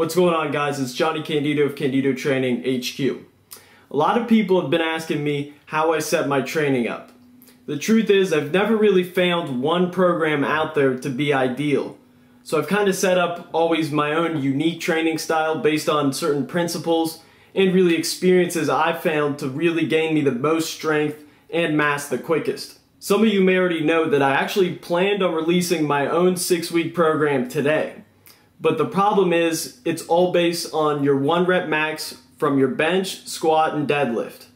What's going on guys? It's Jonnie Candito of Candito Training HQ. A lot of people have been asking me how I set my training up. The truth is I've never really found one program out there to be ideal. So I've kind of set up always my own unique training style based on certain principles and really experiences I've found to really gain me the most strength and mass the quickest. Some of you may already know that I actually planned on releasing my own six week program today. But the problem is it's all based on your one rep max from your bench, squat, and deadlift.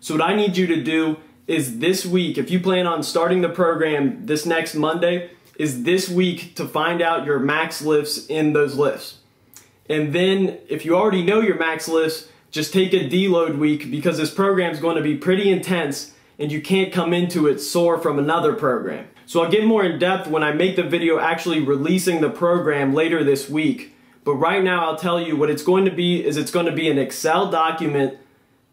So what I need you to do is this week, if you plan on starting the program this next Monday, is this week to find out your max lifts in those lifts. And then if you already know your max lifts, just take a deload week because this program is going to be pretty intense and you can't come into it sore from another program. So I'll get more in depth when I make the video actually releasing the program later this week. But right now I'll tell you what it's going to be is it's going to be an Excel document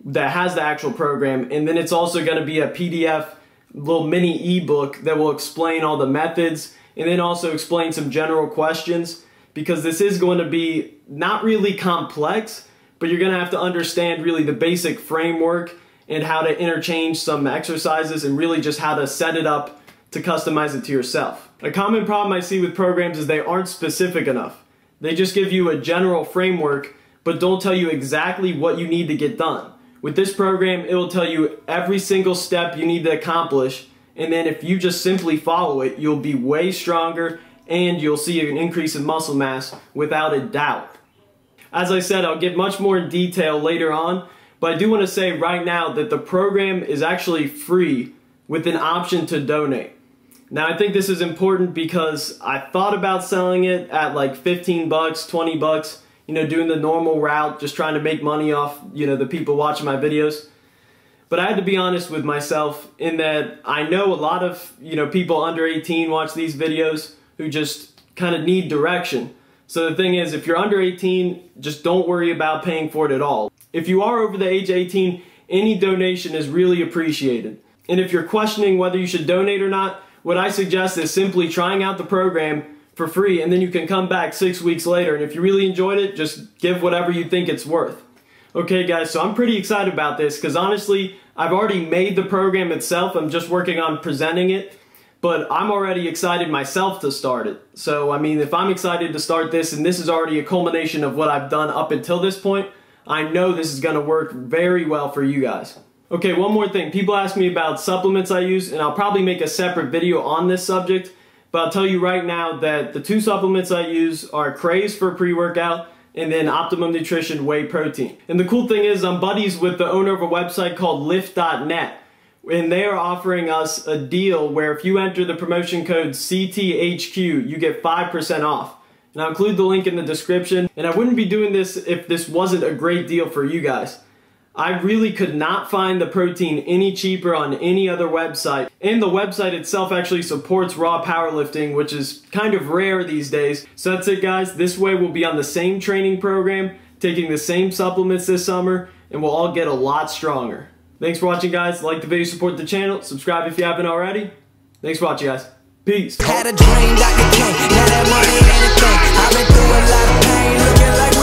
that has the actual program and then it's also going to be a PDF little mini ebook that will explain all the methods and then also explain some general questions because this is going to be not really complex but you're going to have to understand really the basic framework and how to interchange some exercises and really just how to set it up to customize it to yourself. A common problem I see with programs is they aren't specific enough. They just give you a general framework but don't tell you exactly what you need to get done. With this program, it will tell you every single step you need to accomplish and then if you just simply follow it, you'll be way stronger and you'll see an increase in muscle mass without a doubt. As I said, I'll get much more in detail later on, but I do want to say right now that the program is actually free with an option to donate. Now I think this is important because I thought about selling it at like 15 bucks, 20 bucks, you know, doing the normal route, just trying to make money off, you know, the people watching my videos. But I had to be honest with myself in that I know a lot of, you know, people under 18 watch these videos who just kind of need direction. So the thing is, if you're under 18, just don't worry about paying for it at all. If you are over the age of 18, any donation is really appreciated. And if you're questioning whether you should donate or not, what I suggest is simply trying out the program for free and then you can come back six weeks later and if you really enjoyed it, just give whatever you think it's worth. Okay guys, so I'm pretty excited about this because honestly, I've already made the program itself. I'm just working on presenting it but I'm already excited myself to start it. So, I mean, if I'm excited to start this and this is already a culmination of what I've done up until this point, I know this is to work very well for you guys. Okay, one more thing. People ask me about supplements I use, and I'll probably make a separate video on this subject, but I'll tell you right now that the two supplements I use are Craze for pre-workout and then Optimum Nutrition Whey Protein. And the cool thing is I'm buddies with the owner of a website called Lift.net and they are offering us a deal where if you enter the promotion code CTHQ, you get 5% off. And I'll include the link in the description. And I wouldn't be doing this if this wasn't a great deal for you guys. I really could not find the protein any cheaper on any other website. And the website itself actually supports raw powerlifting, which is kind of rare these days. So that's it guys. This way we'll be on the same training program, taking the same supplements this summer, and we'll all get a lot stronger. Thanks for watching, guys. Like the video, support the channel. Subscribe if you haven't already. Thanks for watching, guys. Peace. Had a dream, the king. Now that money ain't a thing. I've been through a lot of pain.